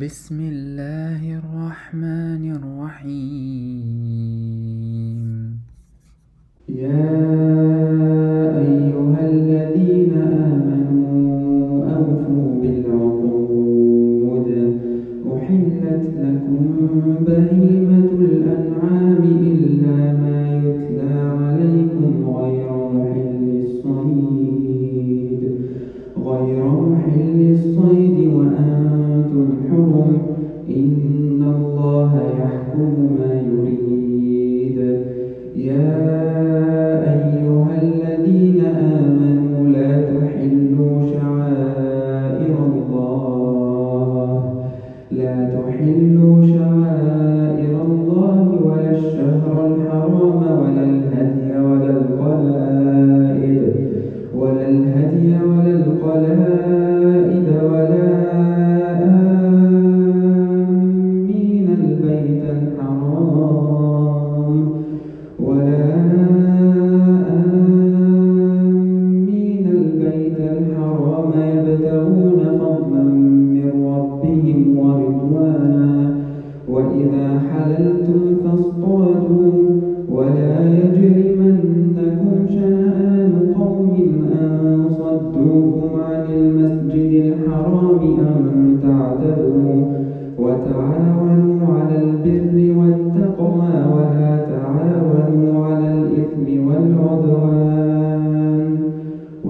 بسم الله الرحمن الرحيم. يا أيها الذين آمنوا أوفوا بالعقود. أحلت لكم بهيمة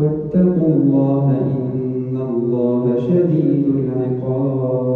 واتقوا الله إن الله شديد العقاب.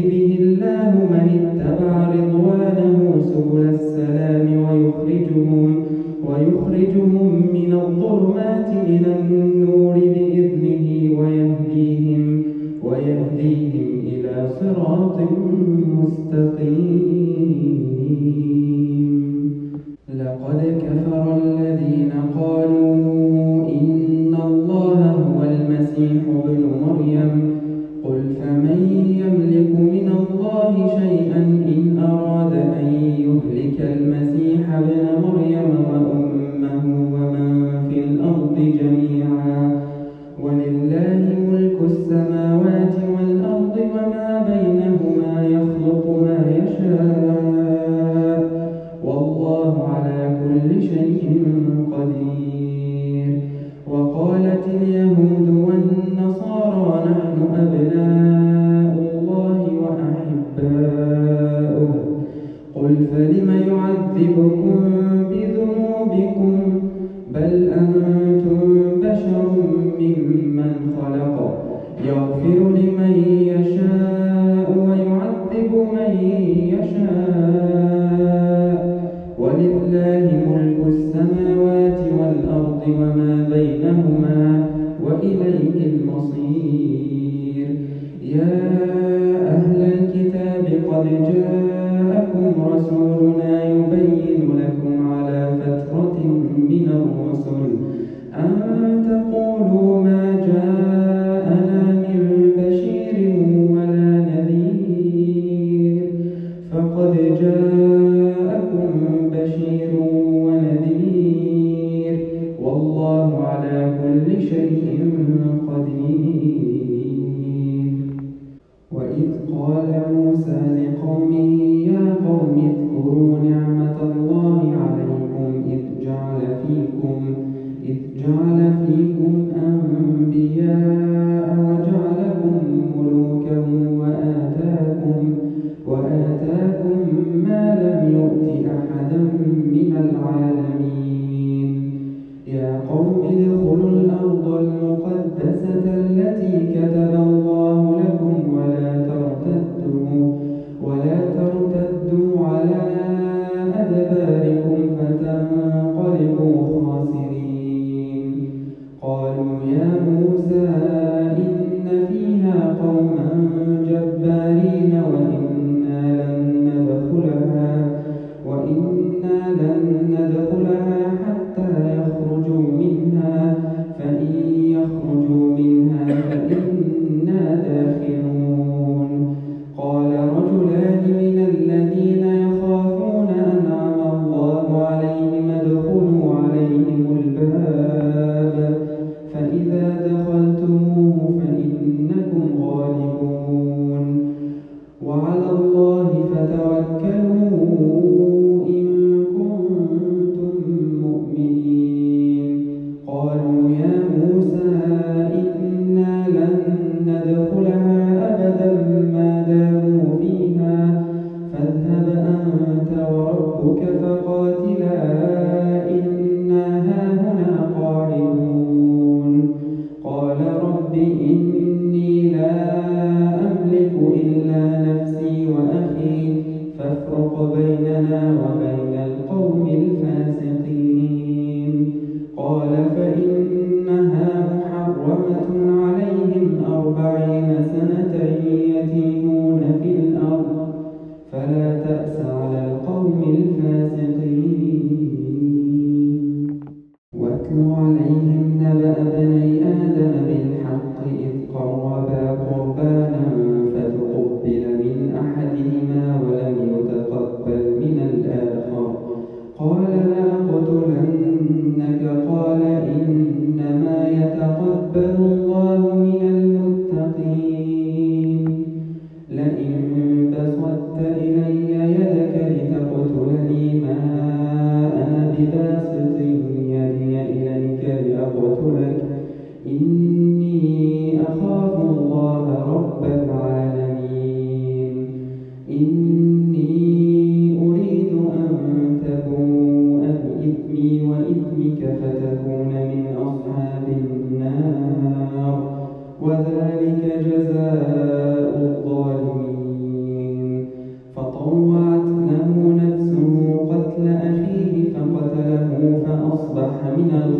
به الله من اتبع رضوانه سبل السلام ويخرجهم, ويخرجهم من الظلمات إلى النور.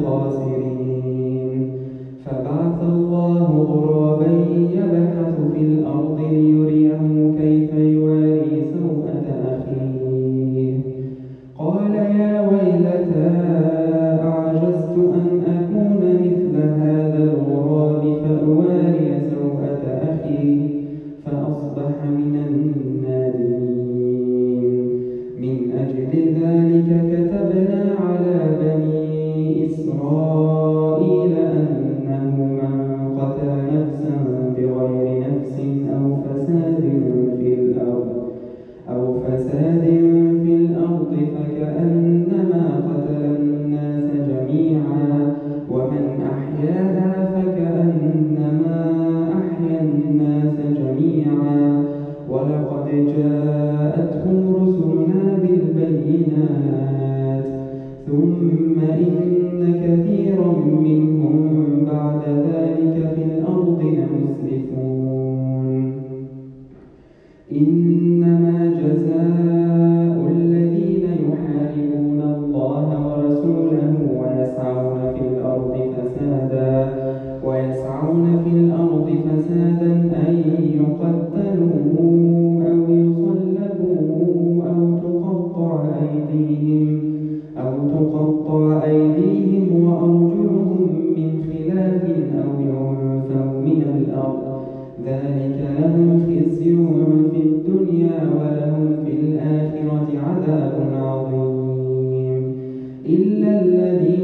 من ذلك لهم خزي في الدنيا ولهم في الآخرة عذاب عظيم. إلا الذين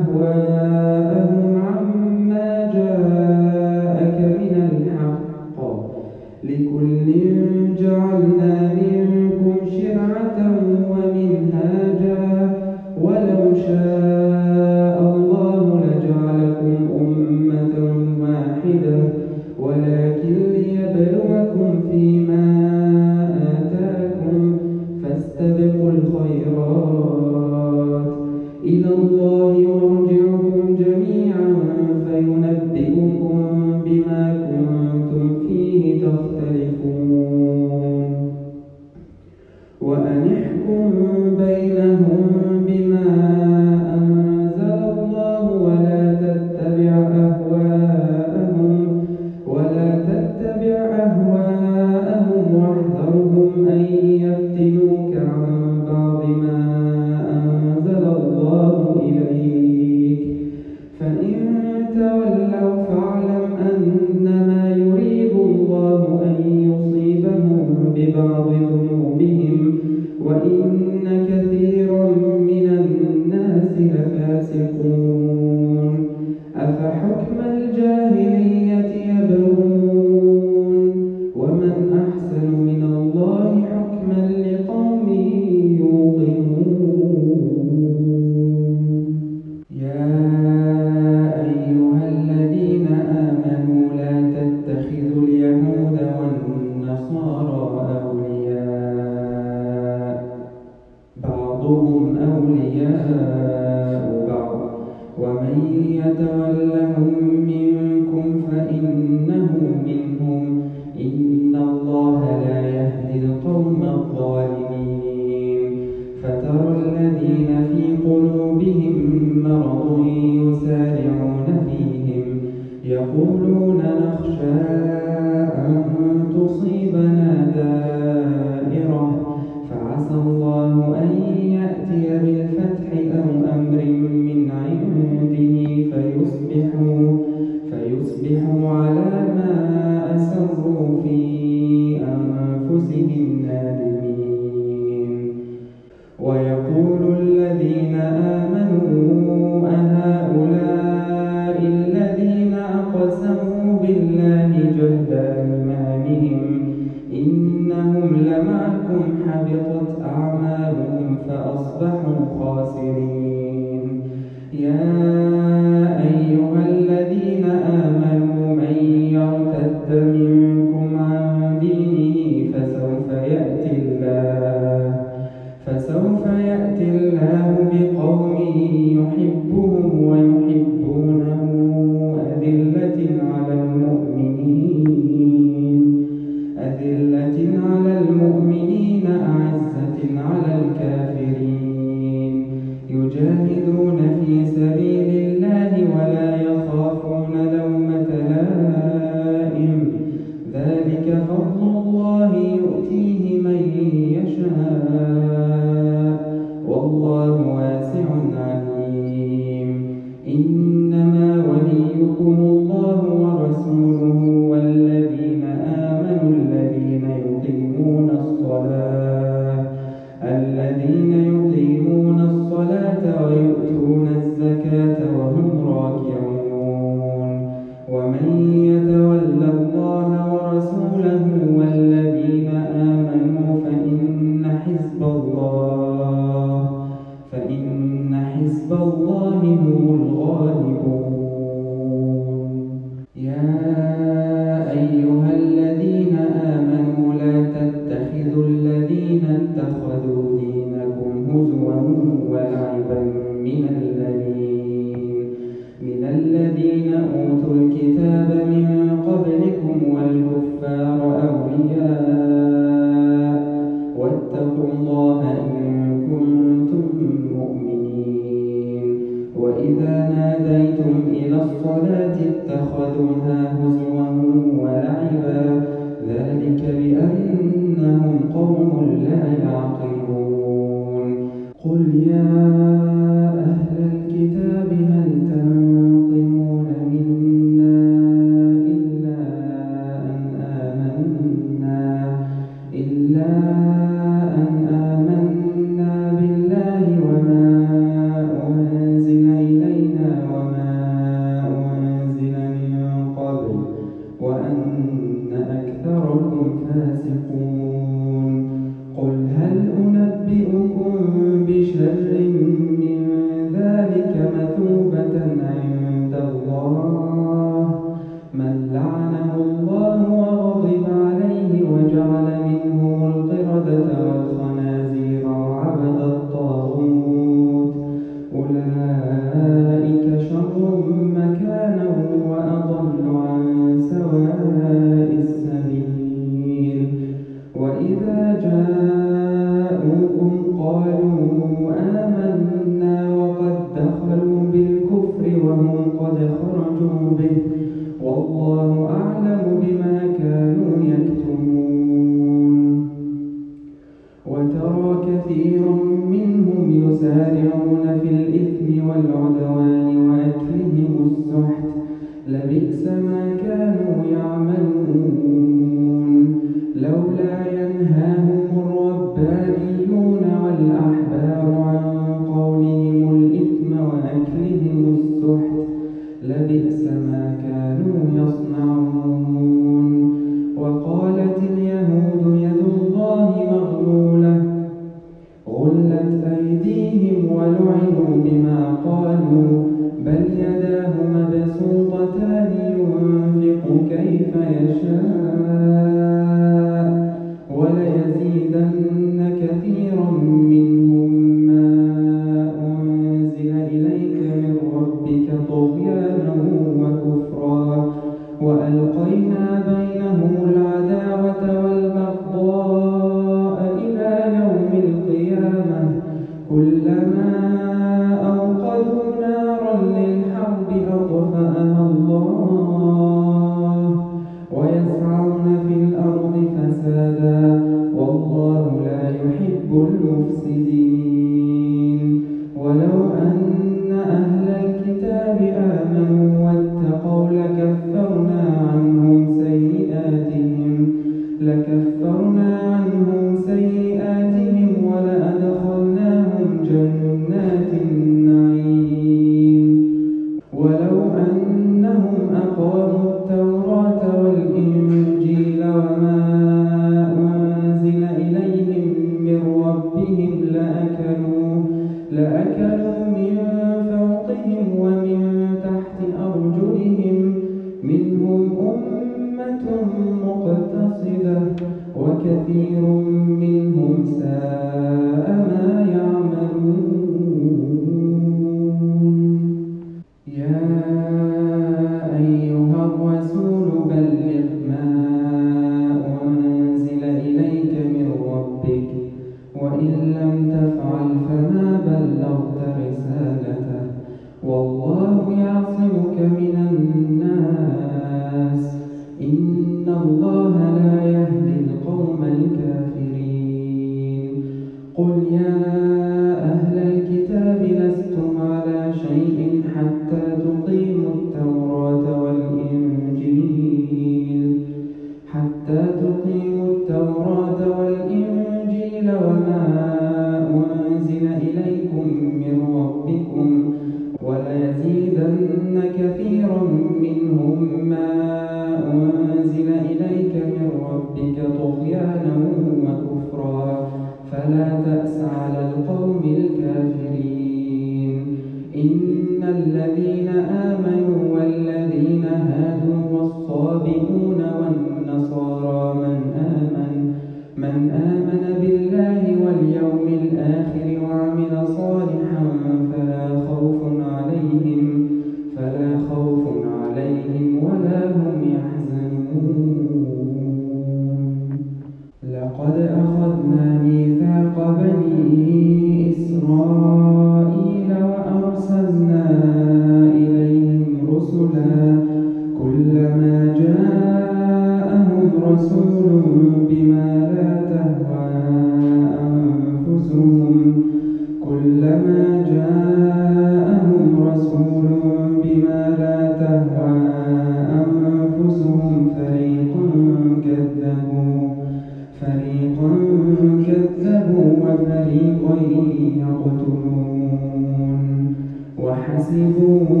وحسبوا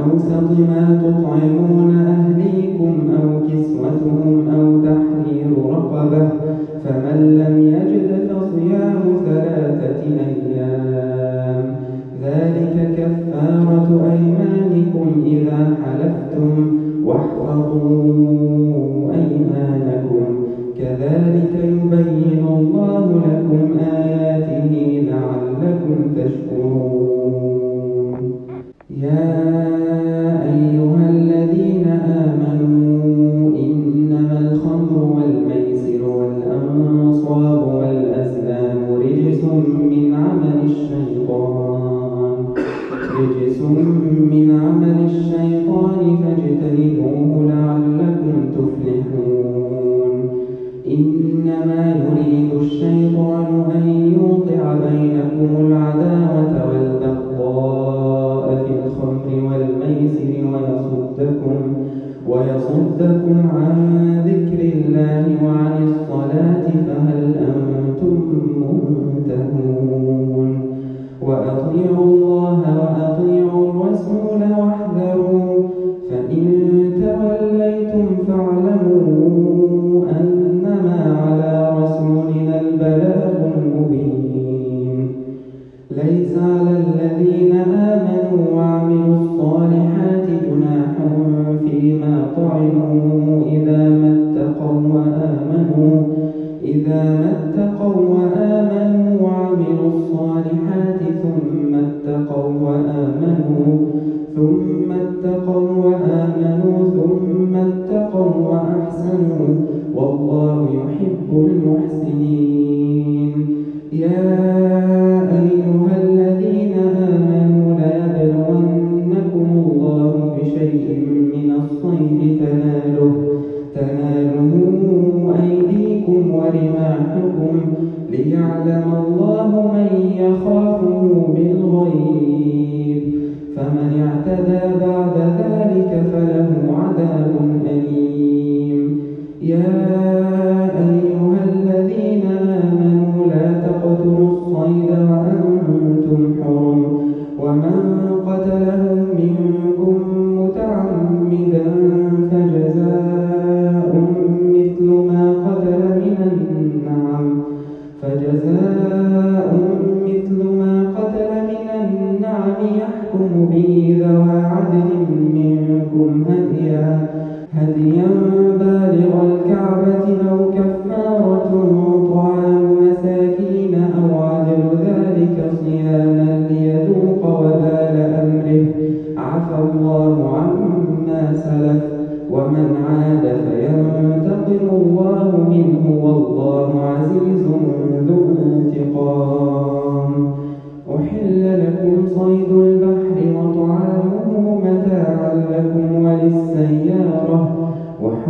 من أوسط ما تطعمون ما اتقوا وآمنوا وعملوا الصالحات ثم اتقوا وآمنوا ثم اتقوا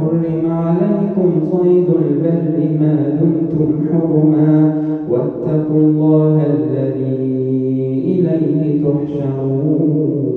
حرم عليكم صيد البر ما دمتم حرما واتقوا الله الذي إليه تحشرون.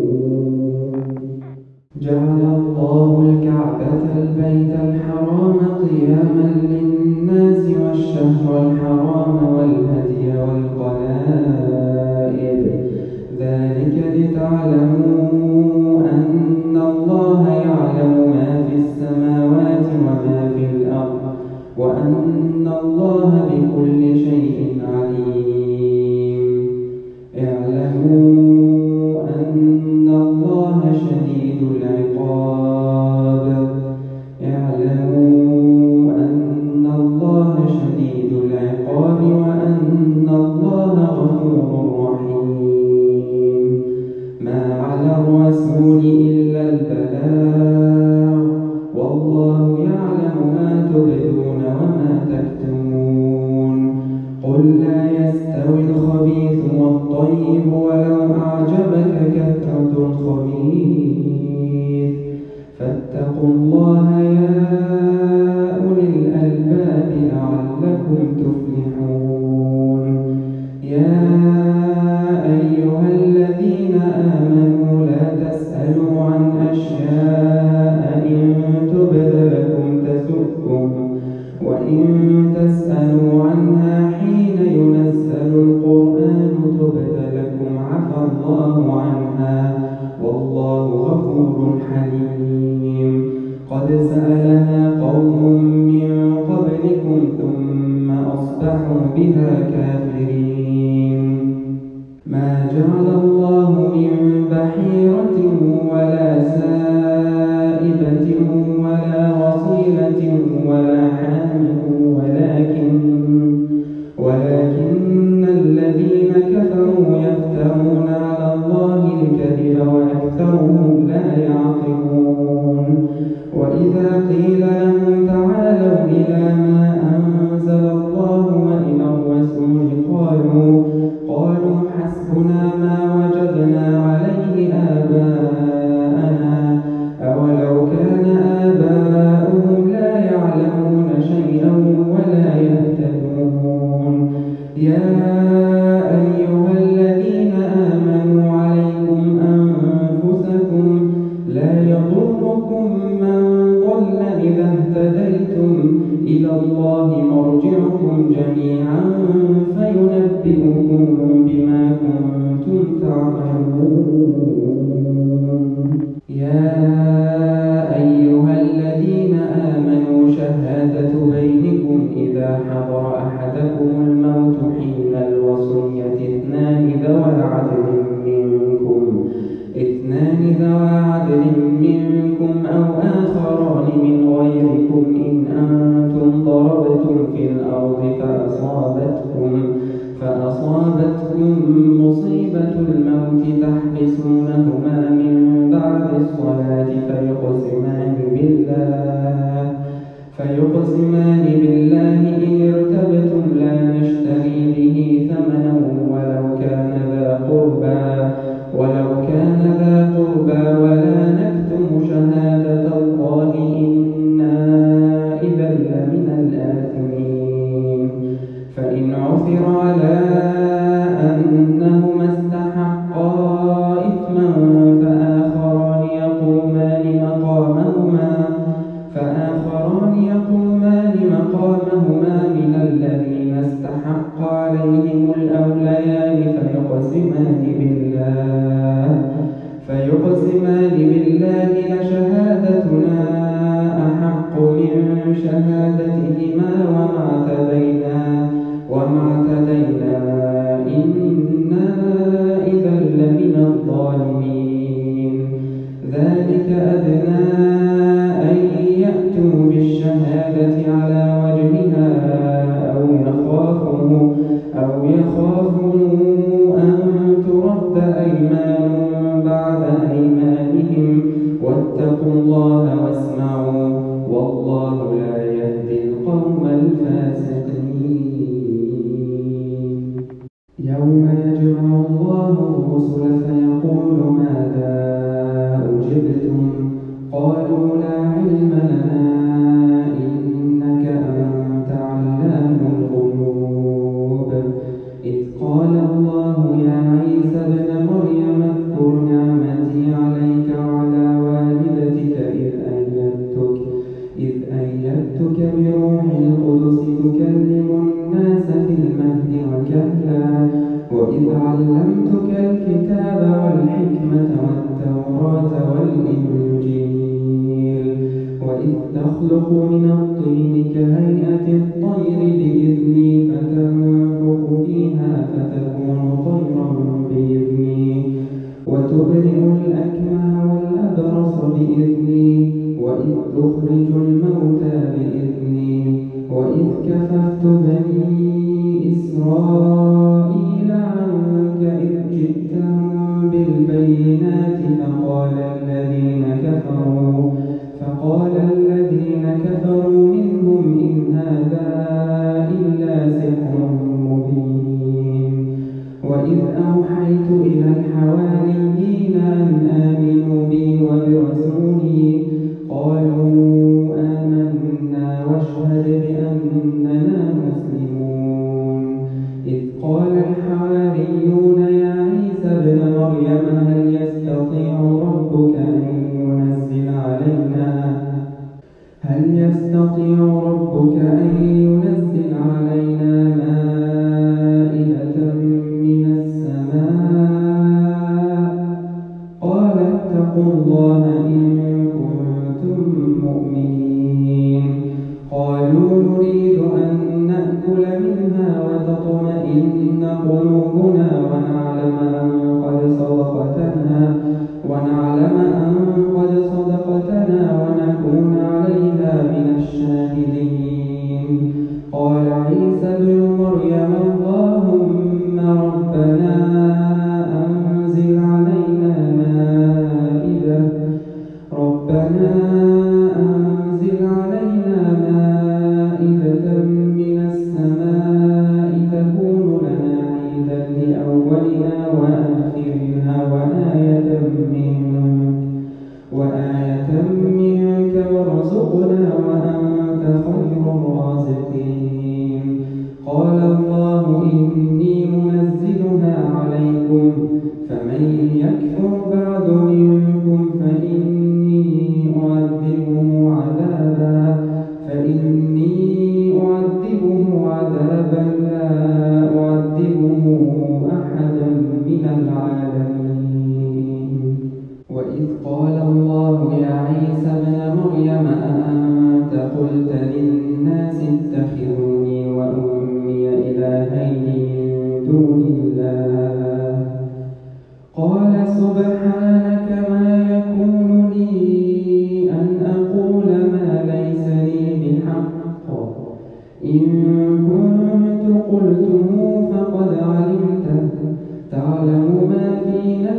الله عنها والله غفور حليم. قد سألها قوم من قبلكم ثم أصبحوا بها كافرين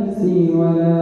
نفسي ولا